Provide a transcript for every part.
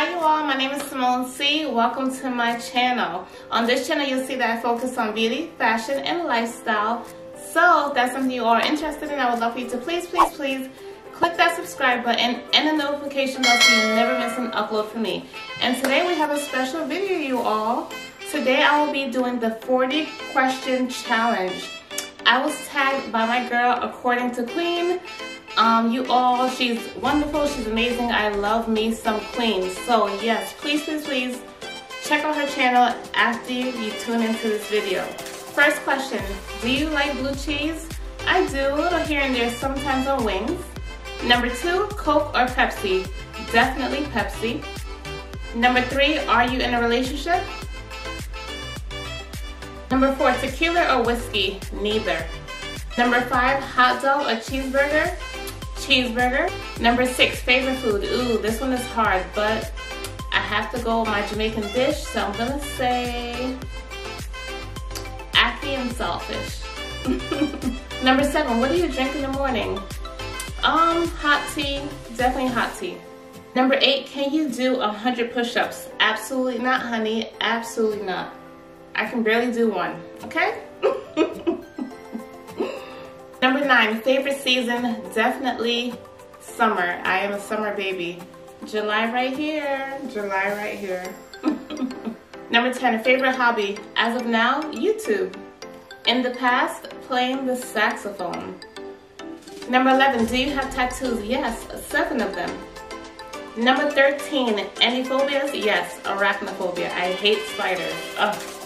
Hi you all, my name is Simone C. Welcome to my channel. On this channel you'll see that I focus on beauty, fashion, and lifestyle. So if that's something you are interested in, I would love for you to please, please, please click that subscribe button and the notification bell so you never miss an upload from me. And today we have a special video you all. Today I will be doing the 40 question challenge. I was tagged by my girl according to Queen um, you all, she's wonderful, she's amazing. I love me some Queen. So yes, please, please, please check out her channel after you tune into this video. First question, do you like blue cheese? I do, a little here and there, sometimes on wings. Number two, Coke or Pepsi? Definitely Pepsi. Number three, are you in a relationship? Number four, tequila or whiskey? Neither. Number five, hot dog or cheeseburger? Cheeseburger. Number six, favorite food. Ooh, this one is hard, but I have to go with my Jamaican dish, so I'm gonna say ackee and saltfish. Number seven, what do you drink in the morning? Um, hot tea, definitely hot tea. Number eight, can you do 100 push-ups? Absolutely not, honey, absolutely not. I can barely do one, okay? Number nine, favorite season, definitely summer. I am a summer baby. July right here, July right here. Number 10, favorite hobby. As of now, YouTube. In the past, playing the saxophone. Number 11, do you have tattoos? Yes, seven of them. Number 13, any phobias? Yes, arachnophobia. I hate spiders. Ugh.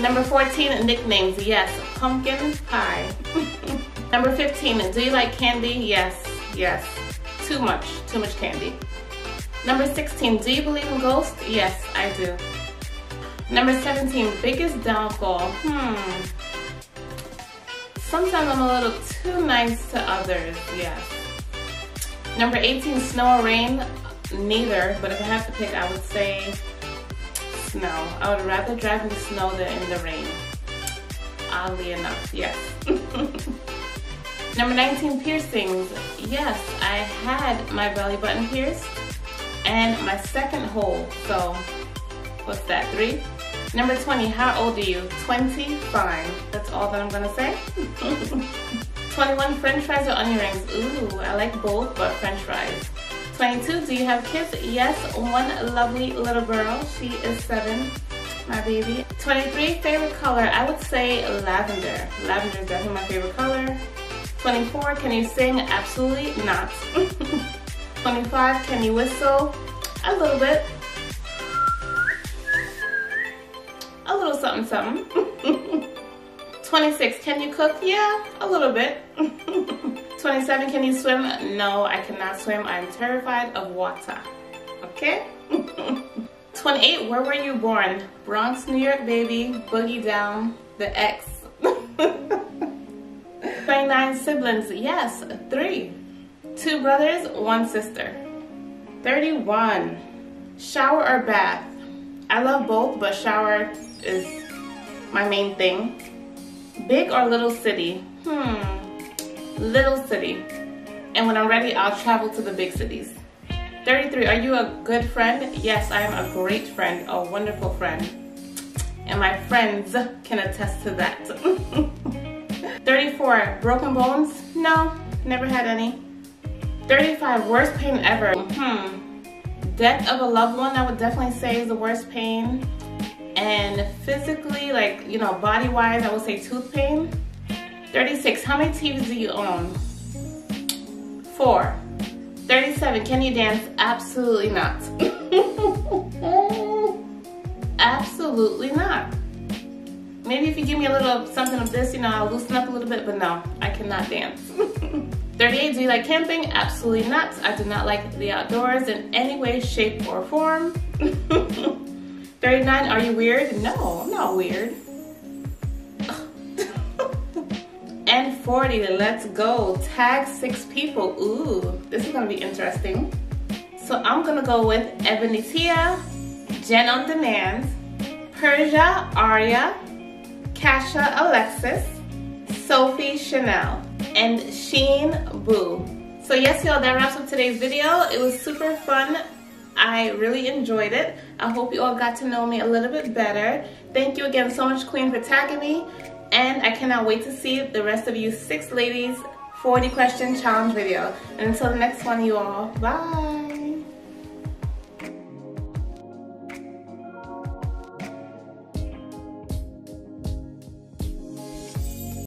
Number 14, nicknames. Yes, pumpkin pie. Number 15, do you like candy? Yes, yes. Too much, too much candy. Number 16, do you believe in ghosts? Yes, I do. Number 17, biggest downfall. Hmm. Sometimes I'm a little too nice to others, yes. Number 18, snow or rain? Neither, but if I have to pick, I would say snow. I would rather drive in the snow than in the rain. Oddly enough, yes. Number 19, piercings. Yes, I had my belly button pierced and my second hole. So, what's that, three? Number 20, how old are you? 20, fine. That's all that I'm gonna say. 21, french fries or onion rings? Ooh, I like both, but french fries. 22, do you have kids? Yes, one lovely little girl. She is seven, my baby. 23, favorite color? I would say lavender. Lavender is definitely my favorite color. 24, can you sing? Absolutely not. 25, can you whistle? A little bit. A little something something. 26, can you cook? Yeah, a little bit. 27, can you swim? No, I cannot swim. I'm terrified of water. Okay? 28, where were you born? Bronx, New York, baby. Boogie down. The X. 29 siblings. Yes, three. Two brothers, one sister. 31. Shower or bath? I love both, but shower is my main thing. Big or little city? Hmm little city. And when I'm ready, I'll travel to the big cities. 33, are you a good friend? Yes, I am a great friend, a wonderful friend. And my friends can attest to that. 34, broken bones? No, never had any. 35, worst pain ever. Hmm, death of a loved one, I would definitely say is the worst pain. And physically, like, you know, body-wise, I would say tooth pain. 36, how many TVs do you own? Four. 37, can you dance? Absolutely not. Absolutely not. Maybe if you give me a little something of this, you know, I'll loosen up a little bit, but no, I cannot dance. 38, do you like camping? Absolutely not. I do not like the outdoors in any way, shape, or form. 39, are you weird? No, I'm not weird. and 40. Let's go. Tag six people. Ooh, this is gonna be interesting. So I'm gonna go with Ebony Tia, Jen on Demand, Persia Aria, Kasha Alexis, Sophie Chanel, and Sheen Boo. So yes, y'all, that wraps up today's video. It was super fun I really enjoyed it. I hope you all got to know me a little bit better. Thank you again so much, Queen, for tagging me. And I cannot wait to see the rest of you six ladies 40 question challenge video. And until the next one, you all, bye.